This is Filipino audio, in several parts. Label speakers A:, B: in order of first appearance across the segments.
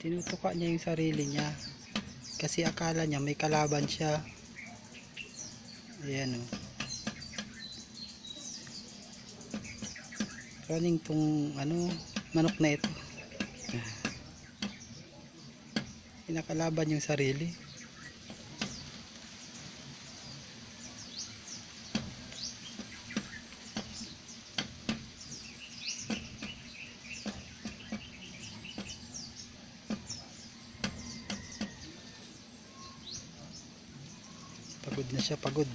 A: Tinutuka niya yung sarili niya. Kasi akala niya may kalaban siya. Ayan o. Running tong ano, manok na ito. Kinakalaban yung sarili. Pagod na siya, pagod.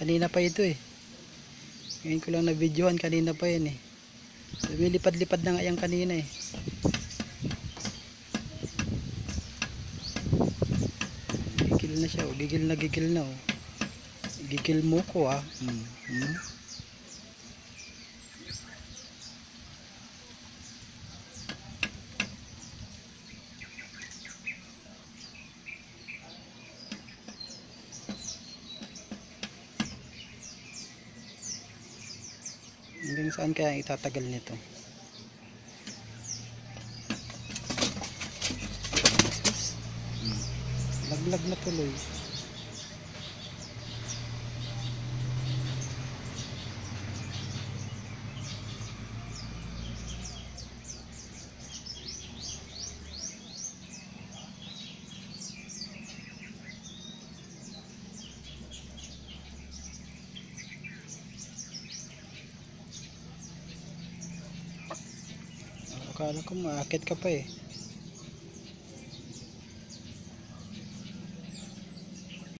A: Kanina pa ito eh. Ngayon ko lang na videohan, kanina pa yan eh. Lumilipad-lipad na nga yan kanina eh. Gigil na siya, oh. gigil na gigil na oh. Gigil mo ko ah. Hmm. Hmm. Hanggang saan kaya itatagal nito? Laglag na tuloy. Akala ko maakit ka pa eh.